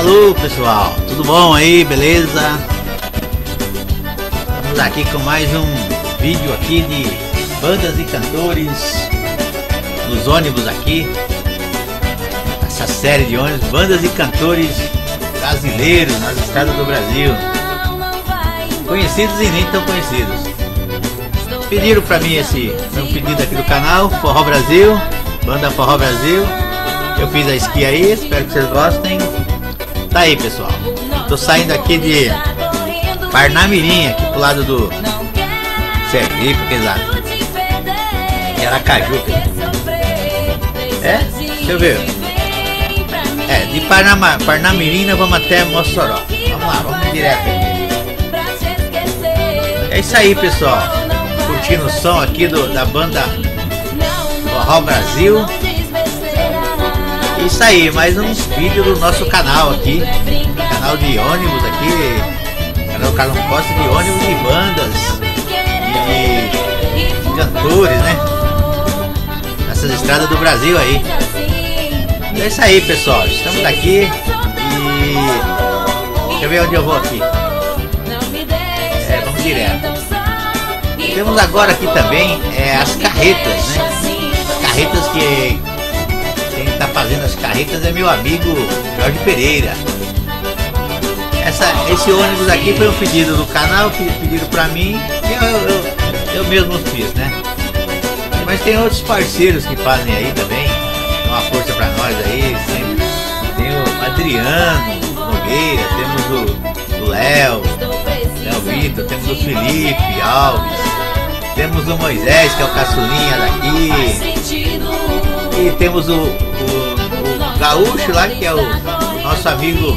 Alô pessoal, tudo bom aí, beleza? Estamos aqui com mais um vídeo aqui de bandas e cantores nos ônibus aqui. Essa série de ônibus, bandas e cantores brasileiros nas estradas do Brasil. Conhecidos e nem tão conhecidos. Pediram pra mim esse, um pedido aqui do canal, Forró Brasil, Banda Forró Brasil. Eu fiz a esqui aí, espero que vocês gostem Tá aí pessoal, tô saindo aqui de Parnamirim, aqui pro lado do Sergipe, aquele lado. De Aracaju É? Deixa eu ver. É, de Parnama, Parnamirim nós vamos até Mossoró. Vamos lá, vamos direto aqui. É isso aí pessoal. Curtindo o som aqui do, da banda Forró Brasil isso aí, mais um vídeo do nosso canal aqui, canal de ônibus aqui, canal Carlos Costa de ônibus de bandas e cantores, né? Nessas estradas do Brasil aí. é isso aí, pessoal. Estamos aqui e deixa eu ver onde eu vou aqui. É, vamos direto. Temos agora aqui também é, as carretas, né? Carretas que fazendo as carretas é meu amigo Jorge Pereira. Essa, esse ônibus aqui foi um pedido do canal, pediram para mim e eu, eu, eu, mesmo fiz, né? Mas tem outros parceiros que fazem aí também, dão uma força para nós aí, sempre. Tem o Adriano Nogueira, temos o Léo, Léo Vitor, temos o Felipe Alves, temos o Moisés, que é o caçulinha daqui. E temos o Gaúcho lá, que é o, nosso amigo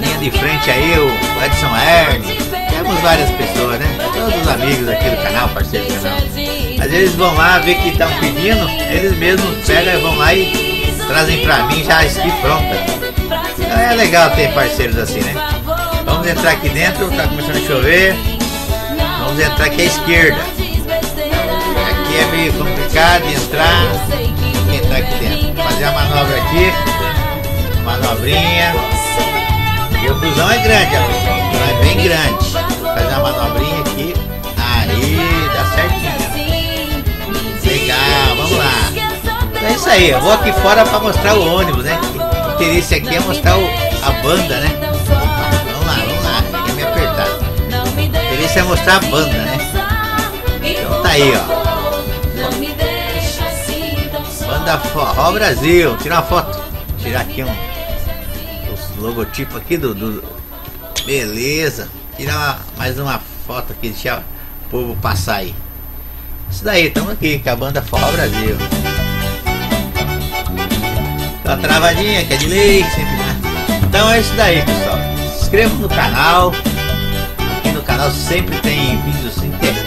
linha de frente aí, o Edson Erne. Temos várias pessoas, né? Todos os amigos aqui do canal, parceiros do canal. Às vezes vão lá ver que estão pedindo, eles mesmos pegam, vão lá e trazem pra mim já esqui pronta. Então é legal ter parceiros assim, né? Vamos entrar aqui dentro, tá começando a chover. Vamos entrar aqui à esquerda. Aqui é meio complicado de entrar entrar aqui dentro. Fazer a manobra aqui. Manobrinha. E o busão é grande, ó. O é bem grande. Fazer uma manobrinha aqui. Aí, dá certinho. Legal, vamos lá. Então é isso aí, eu vou aqui fora para mostrar o ônibus, né? O interesse aqui é mostrar o, a banda, né? Vamos lá, vamos lá, fica me apertado. O interesse é mostrar a banda, né? Então tá aí, ó. Banda Forró Brasil. Tirar uma foto. Tirar aqui um os logotipo aqui do, do beleza. Tirar uma, mais uma foto aqui, deixar o povo passar aí. Isso daí, estamos aqui com a banda Forró Brasil. Tá travadinha, que é de lei, sempre Então é isso daí, pessoal. Se inscreva no canal. Aqui no canal sempre tem vídeos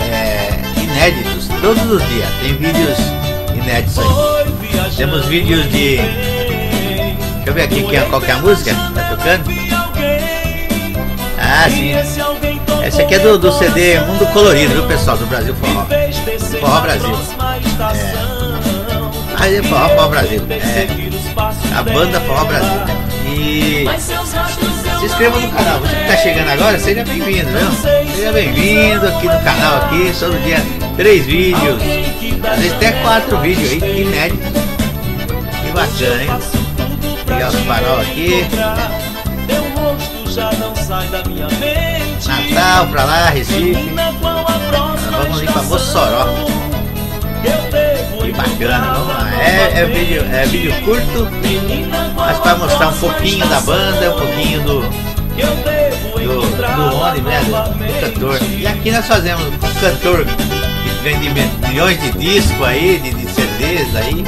é, inéditos, todos os dias. Tem vídeos inéditos aí. Temos vídeos de. Deixa eu ver aqui quem, qual que é a música tá tocando. Ah, sim. Esse aqui é do, do CD Mundo Colorido, viu pessoal? Do Brasil Forró. Forró Brasil. É. Aí é Forró, Forró Brasil. É. A banda Forró Brasil. E se inscreva no canal. Você que está chegando agora, seja bem-vindo, viu? Seja bem-vindo aqui no canal aqui, todo dia três vídeos. Às vezes até quatro vídeos aí, inéditos bacana, hein? Pegar os farol aqui. Natal pra lá, Recife. vamos ir pra Mossoró. Que bacana, vamos lá. É, é, vídeo, é vídeo curto, mas para mostrar um pouquinho da banda, um pouquinho do, do, do ônibus, né? Do, cantor. E aqui nós fazemos um cantor vende milhões de discos aí, de, de CDs aí.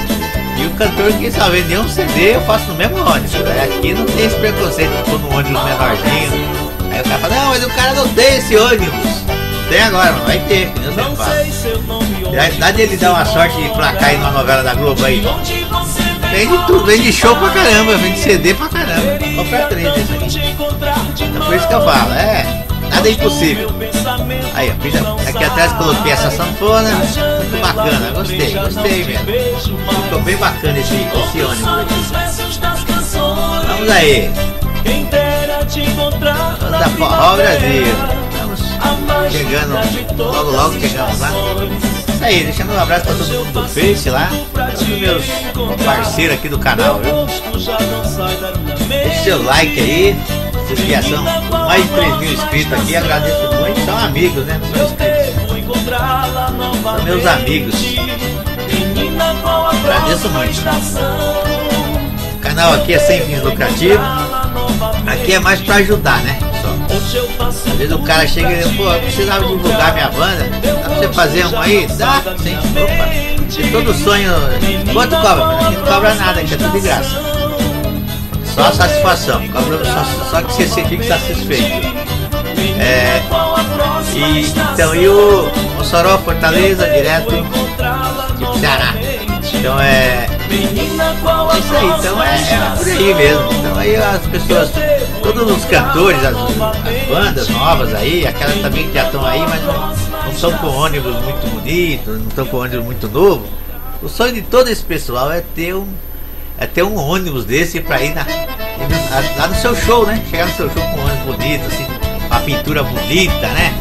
E o cantor que só vender um CD, eu faço no mesmo ônibus. Né? Aqui não tem esse preconceito de pôr no ônibus menorzinho. Aí o cara fala, não, mas o cara não tem esse ônibus. tem agora, mas vai ter, que não fala. Dá de ele dar uma sorte de placar aí numa novela da Globo aí. Vende tudo, vende show pra caramba, vende CD pra caramba. Compra três desse aqui. Então por isso que eu falo, é. Nada é impossível. Aí, ó, aqui atrás coloquei essa sanfona. Muito bacana, gostei, gostei mesmo. Ficou bem bacana esse, esse ônibus. Vamos aí. Banda Forró Brasil. Estamos chegando, logo logo chegamos lá. Isso aí, deixando um abraço para todo mundo do Face lá, todos meus parceiros aqui do canal, viu? Deixe seu like aí, mais de 3 mil inscritos aqui, agradeço muito, são amigos, né? São inscritos. São meus amigos. Agradeço muito. O canal aqui é sem fins lucrativos. Aqui é mais pra ajudar, né? Às vezes o cara chega e diz, pô, eu precisava divulgar minha banda. Dá pra você fazer um aí? Dá? Sim. Opa. De todo sonho. Quanto cobra? Não cobra nada, aqui é tudo de graça. Só satisfação. Só, só que você fique satisfeito. É, e, então, e o Mossoró, Fortaleza, direto de Ceará. Então é. É isso aí, então é, é por aí mesmo. Então aí as pessoas, todos os cantores, as, as bandas novas aí, aquelas também que já estão aí, mas não, não estão com ônibus muito bonito, não estão com ônibus muito novo. O sonho de todo esse pessoal é ter um, é ter um ônibus desse para ir na, lá no seu show, né? Chegar no seu show com um ônibus bonito, assim, uma pintura bonita, né?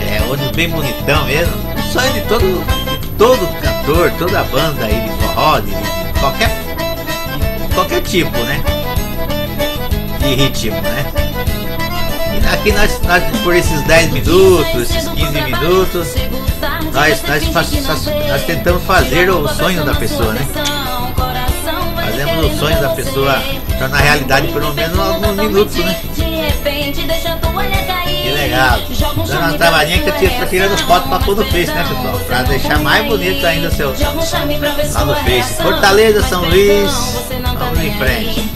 É, ônibus bem bonitão mesmo. O sonho de todo, de todo cantor, toda banda aí de forró, de, de qualquer, de qualquer tipo, né? De ritmo, né? E aqui nós, nós por esses 10 minutos, esses 15 minutos, nós, nós, nós, nós tentamos fazer o sonho da pessoa, né? Fazemos o sonho da pessoa tornar realidade pelo menos alguns minutos, né? Que legal. Dando uma travadinha que eu tô tirando foto pra pôr no Face, né, pessoal? Pra deixar mais bonito ainda o seu. Lá no Face. Fortaleza, São Luís. Vamos em frente.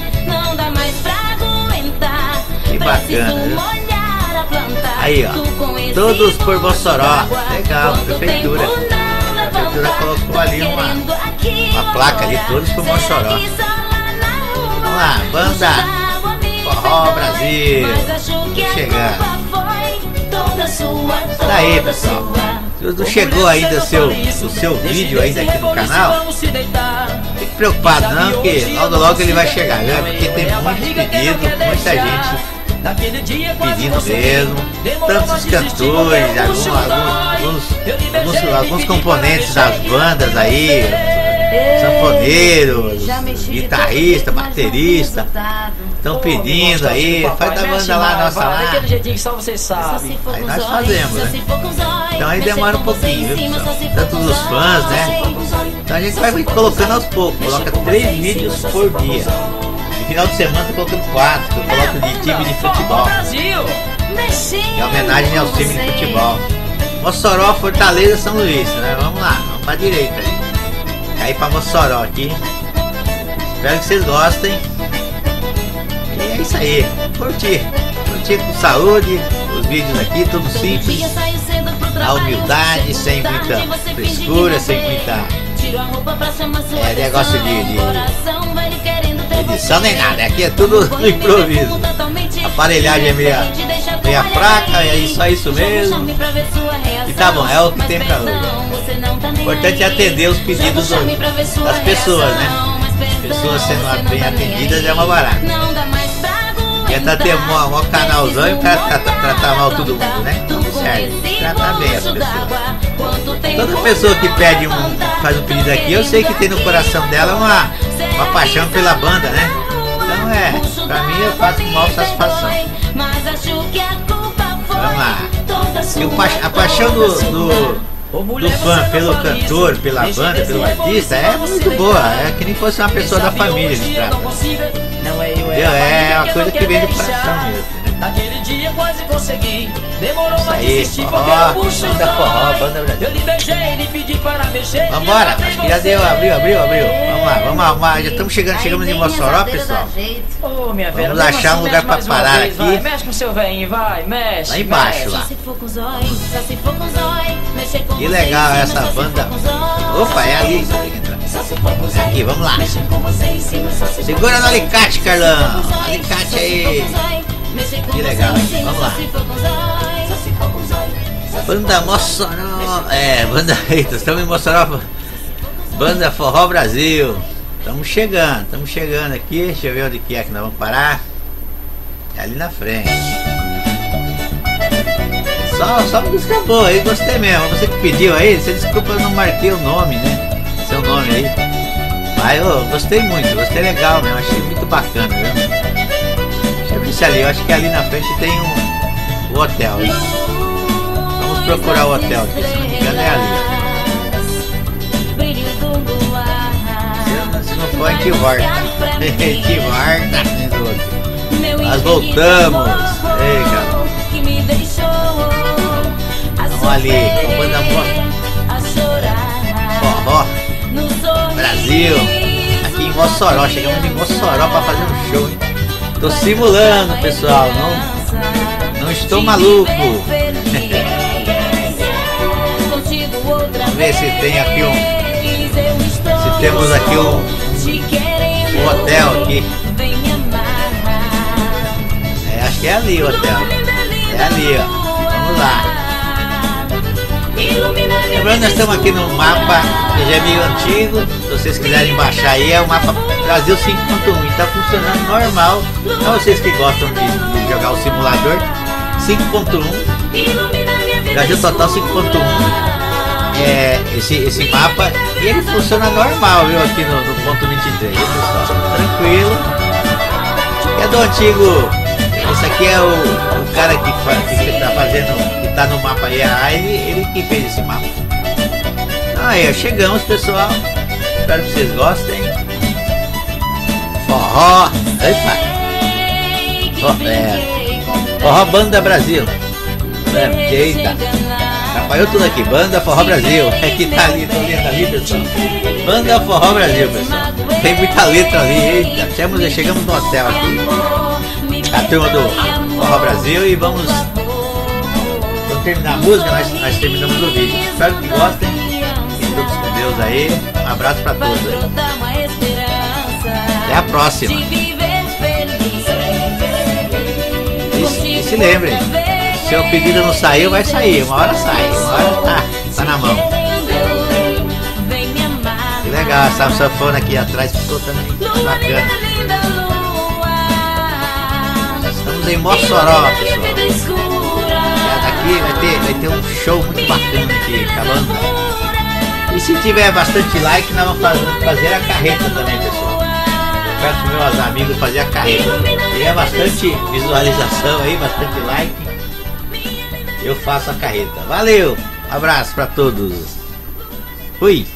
Que bacana, viu? Aí, ó. Todos por Mossoró. Legal, prefeitura. Colocou ali uma, uma placa ali, todos por Mossoró. Vamos lá, banda Forró Brasil. Chegando. Daí, pessoal. Se não chegou ainda o seu, o seu vídeo ainda aqui no canal, fique preocupado não, porque logo logo ele vai chegar, né? Porque tem muitos pedidos, muita gente pedindo mesmo, tantos cantores, alguns, alguns, alguns, alguns componentes das bandas aí, sanfoneiros, guitarrista, baterista, estão pedindo aí, faz da banda lá nossa lá. Daquele jeitinho que só vocês sabem. Aí nós fazemos, né? Então aí demora um pouquinho, viu? Tanto dos fãs, né? Então a gente vai colocando aos poucos, coloca três vídeos por dia. Final de semana tô colocando quatro, eu coloco de time de futebol. Em homenagem aos times de futebol. Mossoró, Fortaleza, São Luís, né? Vamos lá, vamos pra direita aí. Aí pra Mossoró aqui. Espero que vocês gostem. E é isso aí. Curtir. Curtir com saúde. Os vídeos aqui, tudo simples. A humildade, sem muita frescura, sem muita. É negócio de, de edição nem nada. Aqui é tudo no improviso. A aparelhagem é meia, meia fraca, é só isso mesmo. E tá bom, é o que tem pra hoje. O importante é atender os pedidos do, das pessoas, né? As pessoas sendo bem atendidas é uma barata. Tentar ter um, um canalzão e pra tratar, tratar mal todo mundo, né? Serve. Tratar bem as pessoas. Toda pessoa que pede um, faz um pedido aqui, eu sei que tem no coração dela uma, uma paixão pela banda, né? Então é, pra mim eu faço com maior satisfação. Vamos lá. E a paixão do, do do fã pelo cantor, pela banda, pelo artista é muito boa. É que nem fosse uma pessoa da família de trata. É uma coisa que vem do coração mesmo. Dia quase consegui. Demorou mais de insistir porque eu puxo banda forró, banda Eu lhe beijei, lhe pedi para mexer. Vambora, acho que já deu, abriu, abriu, abriu. Vamos lá, vamos arrumar. Já estamos chegando, chegamos em Mossoró, pessoal. Ô, minha velha, Vamos achar um lugar para parar aqui. Vai, mexe com seu velhinho, vai, mexe. Lá embaixo, lá. Que legal essa banda. Opa, é ali. É aqui, vamos lá. Segura no alicate, Carlão. Alicate aí. Que legal, hein? Vamos lá. Banda Mossoró. É, banda. Eita, estamos em Mossoró. Banda Forró Brasil. Estamos chegando, estamos chegando aqui. Deixa eu ver onde que é que nós vamos parar. É ali na frente. Só, só música boa aí, gostei mesmo. Você que pediu aí, você desculpa eu não marquei o nome, né? Seu nome aí. Mas eu gostei muito, gostei legal mesmo, achei muito bacana, viu? Ali, eu acho que ali na frente tem um, hotel. Vamos procurar o hotel aqui, se não me engano é ali. Se, não for, a gente volta. a gente volta. Nós voltamos. Ei, cara. Vamos ali, a moto. Forró. Brasil. Aqui em Mossoró. Chegamos em Mossoró para fazer um show. Hein? Tô simulando, pessoal. Não, não estou maluco. Vamos ver se tem aqui um. Se temos aqui um, um hotel aqui. É, acho que é ali o hotel. É ali, ó. Vamos lá. Lembrando, nós estamos aqui no mapa que já é meio antigo. Se vocês quiserem baixar aí, é o mapa Brasil 5.1 e está funcionando normal. Para vocês que gostam de, de jogar o simulador 5.1, Brasil Total 5.1. É, esse, esse mapa e ele funciona normal, viu? Aqui no, no ponto 23, pessoal. Tranquilo. É do antigo. Esse aqui é o, o cara que, fa, que tá fazendo tá no mapa aí, ele, ele que fez esse mapa. Aí, chegamos pessoal. Espero que vocês gostem. Forró. Epa. Forró, é. Forró Banda Brasil. É, eita. Atrapalhou tudo aqui. Banda Forró Brasil. É que tá ali, tô lendo ali, pessoal. Banda Forró Brasil, pessoal. Tem muita letra ali. Eita. Chegamos, chegamos no hotel aqui. A turma do Forró Brasil e vamos terminar a música, nós, nós terminamos o vídeo. Espero que gostem. Fiquem todos com Deus aí. Um abraço pra todos aí. Até a próxima. E, e se lembrem, se o pedido não saiu, vai sair. Uma hora sai, uma hora tá, tá na mão. Que legal, essa sanfona aqui atrás ficou também bacana. Estamos em Mossoró, pessoal aqui vai ter, vai ter um show muito bacana aqui, acabando. E se tiver bastante like, nós vamos fazer a carreta também, pessoal. Peço meus amigos fazer a carreta. Se tiver bastante visualização aí, bastante like, eu faço a carreta. Valeu! abraço para todos. Fui!